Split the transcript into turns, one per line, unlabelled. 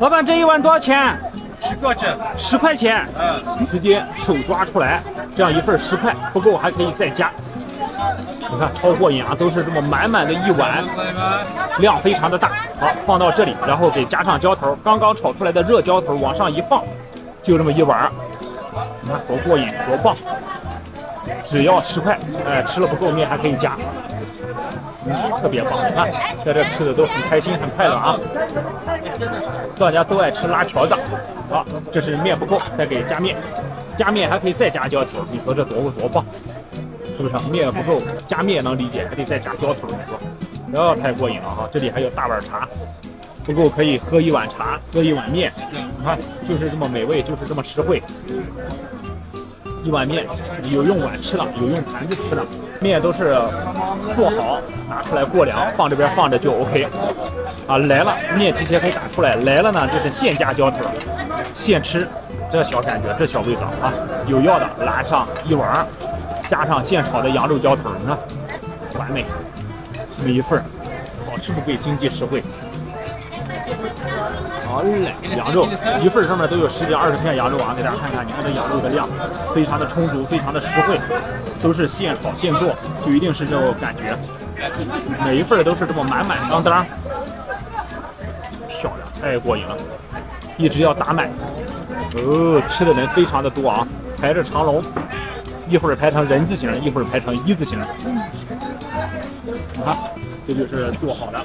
老板，这一碗多少钱？
十块钱。
十块钱。
嗯，
直接手抓出来，这样一份十块，不够还可以再加。你看超过瘾啊，都是这么满满的一碗，量非常的大。好，放到这里，然后给加上浇头，刚刚炒出来的热浇头往上一放，就这么一碗。你看多过瘾，多棒！只要十块，哎，吃了不够面还可以加，嗯，嗯特别棒。你看，在这吃的都很开心，很快乐啊。大家都爱吃拉条子，好，这是面不够，再给加面，加面还可以再加浇头，你说这多多棒，是不是？面不够，加面能理解，还得再加浇头，你说，不要太过瘾了哈！这里还有大碗茶，不够可以喝一碗茶，喝一碗面，你看，就是这么美味，就是这么实惠。一碗面有用碗吃的，有用盘子吃的，面都是做好拿出来过凉，放这边放着就 OK。啊，来了，面提前可以打出来，来了呢就是现加浇头，现吃，这小感觉，这小味道啊！有要的拿上一碗，加上现炒的羊肉浇头，你看，完美，每一份好吃不贵，经济实惠。好嘞，羊肉一份上面都有十几二十片羊肉啊，给大家看看，你看这羊肉的量非常的充足，非常的实惠，都是现炒现做，就一定是这种感觉，每一份都是这么满满当当，漂亮，太过瘾了，一直要打满，哦，吃的人非常的多啊，排着长龙，一会儿排成人字形，一会儿排成一字形，你看，这就是做好的。